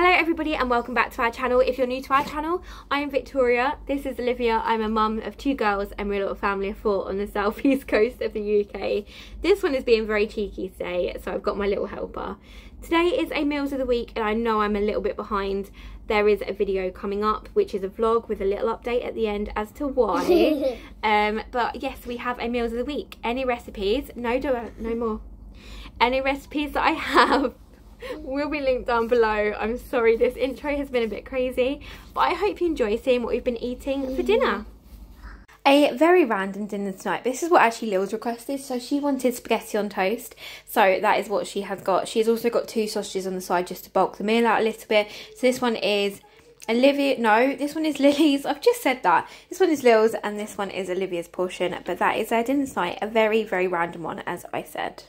Hello everybody and welcome back to our channel. If you're new to our channel, I am Victoria. This is Olivia. I'm a mum of two girls and we're a little family of four on the southeast coast of the UK. This one is being very cheeky today, so I've got my little helper. Today is a meals of the week and I know I'm a little bit behind. There is a video coming up which is a vlog with a little update at the end as to why. um, but yes, we have a meals of the week. Any recipes? No, no more. Any recipes that I have will be linked down below. I'm sorry this intro has been a bit crazy, but I hope you enjoy seeing what we've been eating for dinner. A very random dinner tonight. This is what actually Lil's requested. So she wanted spaghetti on toast. So that is what she has got. She's also got two sausages on the side just to bulk the meal out a little bit. So this one is Olivia, no, this one is Lily's. I've just said that. This one is Lil's and this one is Olivia's portion. But that is their dinner tonight. A very, very random one, as I said.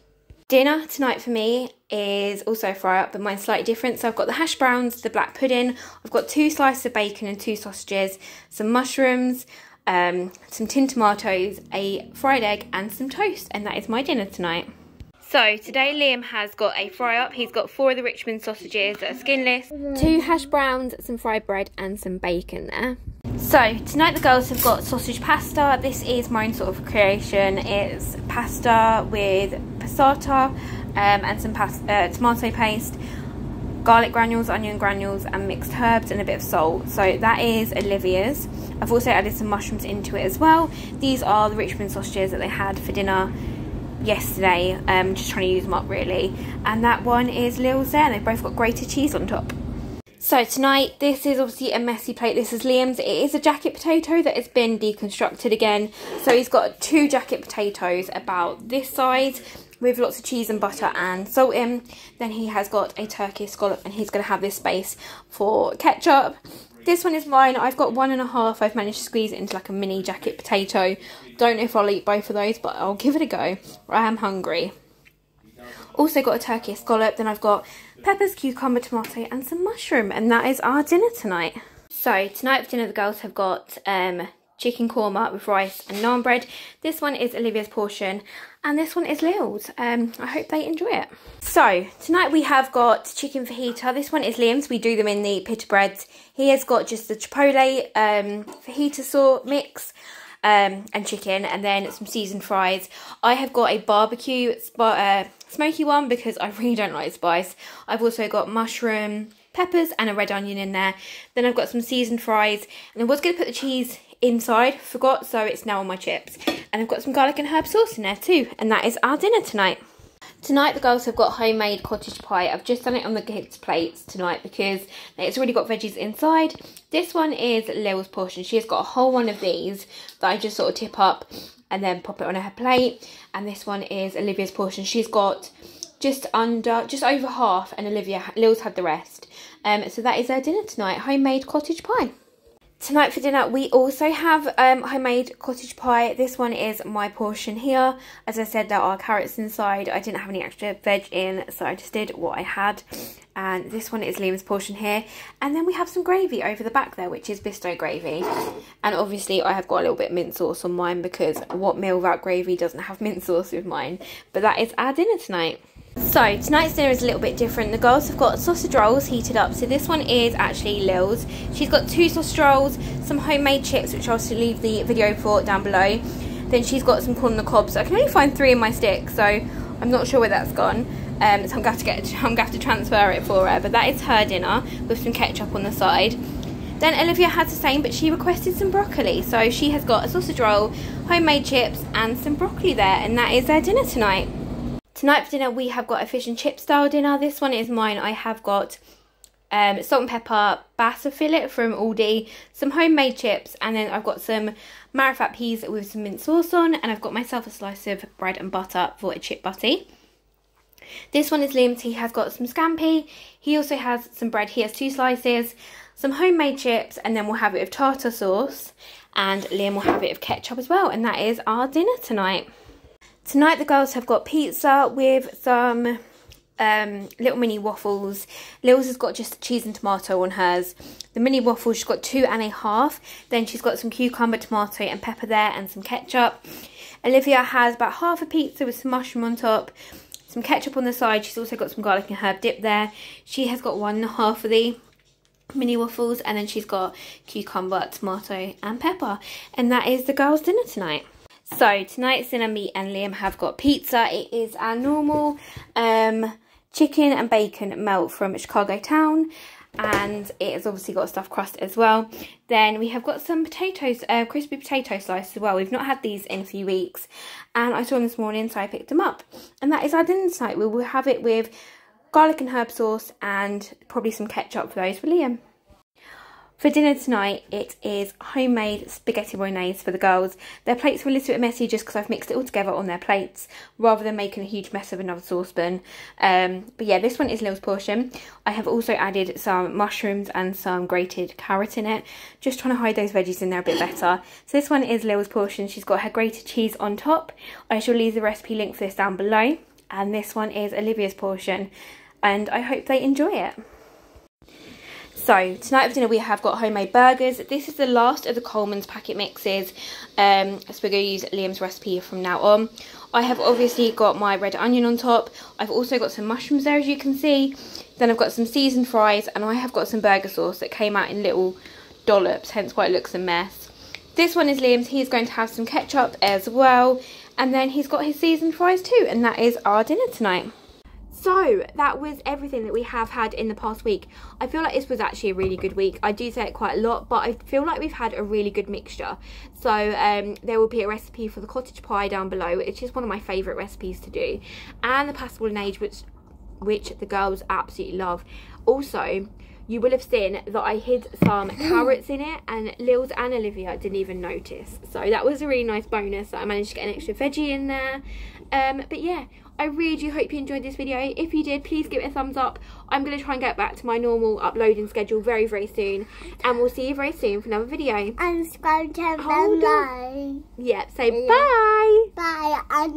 Dinner tonight for me is also a fry up, but mine's slightly different. So I've got the hash browns, the black pudding, I've got two slices of bacon and two sausages, some mushrooms, um, some tinned tomatoes, a fried egg, and some toast. And that is my dinner tonight. So today Liam has got a fry up. He's got four of the Richmond sausages that are skinless, two hash browns, some fried bread, and some bacon there. So tonight the girls have got sausage pasta. This is my own sort of creation. It's pasta with passata um, and some uh, tomato paste, garlic granules, onion granules, and mixed herbs and a bit of salt. So that is Olivia's. I've also added some mushrooms into it as well. These are the Richmond sausages that they had for dinner yesterday. Um just trying to use them up really. And that one is Lil's there and they've both got grated cheese on top. So tonight this is obviously a messy plate. This is Liam's. It is a jacket potato that has been deconstructed again. So he's got two jacket potatoes about this size with lots of cheese and butter and salt in then he has got a turkey scallop and he's going to have this space for ketchup this one is mine. I've got one and a half. I've managed to squeeze it into like a mini jacket potato. Don't know if I'll eat both of those, but I'll give it a go. I am hungry. Also got a turkey scallop. Then I've got peppers, cucumber, tomato, and some mushroom. And that is our dinner tonight. So tonight for dinner, the girls have got um, chicken korma with rice and naan bread. This one is Olivia's portion and this one is Lil's. Um, I hope they enjoy it. So tonight we have got chicken fajita. This one is Liam's. We do them in the pita breads. He has got just the chipotle um, fajita sauce mix. Um, and chicken and then some seasoned fries. I have got a barbecue uh, smoky one because I really don't like spice. I've also got mushroom, peppers and a red onion in there. Then I've got some seasoned fries and I was going to put the cheese inside, forgot, so it's now on my chips. And I've got some garlic and herb sauce in there too, and that is our dinner tonight. Tonight the girls have got homemade cottage pie. I've just done it on the kids' plates tonight because it's already got veggies inside. This one is Lil's portion. She has got a whole one of these that I just sort of tip up and then pop it on her plate. And this one is Olivia's portion. She's got just under, just over half and Olivia, Lil's had the rest. Um, so that is our dinner tonight, homemade cottage pie. Tonight for dinner we also have um, homemade cottage pie. This one is my portion here. As I said there are carrots inside. I didn't have any extra veg in so I just did what I had. And this one is Liam's portion here. And then we have some gravy over the back there which is Bisto gravy. And obviously I have got a little bit mint sauce on mine because what meal without gravy doesn't have mint sauce with mine. But that is our dinner tonight. So tonight's dinner is a little bit different. The girls have got sausage rolls heated up. So this one is actually Lil's. She's got two sausage rolls, some homemade chips, which I'll leave the video for down below. Then she's got some corn on the cob. So I can only find three in my stick, so I'm not sure where that's gone. Um, so I'm going to get, I'm going to have to transfer it for her. But that is her dinner with some ketchup on the side. Then Olivia has the same, but she requested some broccoli. So she has got a sausage roll, homemade chips, and some broccoli there, and that is their dinner tonight. Tonight for dinner we have got a fish and chip style dinner. This one is mine. I have got um, salt and pepper basa fillet from Aldi, some homemade chips, and then I've got some marrowfat peas with some mint sauce on, and I've got myself a slice of bread and butter for a chip butty. This one is Liam's. He has got some scampi. He also has some bread. He has two slices, some homemade chips, and then we'll have it with tartar sauce. And Liam will have it with ketchup as well. And that is our dinner tonight. Tonight the girls have got pizza with some um, little mini waffles. Lil's has got just cheese and tomato on hers. The mini waffles, she's got two and a half. Then she's got some cucumber, tomato and pepper there and some ketchup. Olivia has about half a pizza with some mushroom on top. some ketchup on the side. She's also got some garlic and herb dip there. She has got one and a half of the mini waffles and then she's got cucumber, tomato and pepper. And that is the girls' dinner tonight. So tonight's dinner, me and Liam have got pizza. It is our normal um, chicken and bacon melt from Chicago Town and it has obviously got a stuffed crust as well. Then we have got some potatoes, uh, crispy potato slices as well. We've not had these in a few weeks and I saw them this morning so I picked them up. And that is our dinner tonight. We will have it with garlic and herb sauce and probably some ketchup for those for Liam. For dinner tonight, it is homemade spaghetti bolognese for the girls. Their plates were a little bit messy just because I've mixed it all together on their plates rather than making a huge mess of another saucepan. Um, but yeah, this one is Lil's portion. I have also added some mushrooms and some grated carrot in it, just trying to hide those veggies in there a bit better. So this one is Lil's portion. She's got her grated cheese on top. I shall leave the recipe link for this down below. And this one is Olivia's portion. And I hope they enjoy it. So tonight for dinner we have got homemade burgers. This is the last of the Colman's packet mixes. Um, so we're going to use Liam's recipe from now on. I have obviously got my red onion on top. I've also got some mushrooms there as you can see. Then I've got some seasoned fries and I have got some burger sauce that came out in little dollops, hence why it looks a mess. This one is Liam's. He's going to have some ketchup as well. And then he's got his seasoned fries too. And that is our dinner tonight. So that was everything that we have had in the past week. I feel like this was actually a really good week. I do say it quite a lot, but I feel like we've had a really good mixture. So um, there will be a recipe for the cottage pie down below, which is one of my favourite recipes to do. And the pasta bolognese, which, which the girls absolutely love. Also, you will have seen that I hid some carrots in it and Lils and Olivia didn't even notice. So that was a really nice bonus that I managed to get an extra veggie in there. Um, but yeah, I really do hope you enjoyed this video. If you did, please give it a thumbs up. I'm going to try and get back to my normal uploading schedule very, very soon. And we'll see you very soon for another video. And subscribe to the Yeah, say bye. Bye. And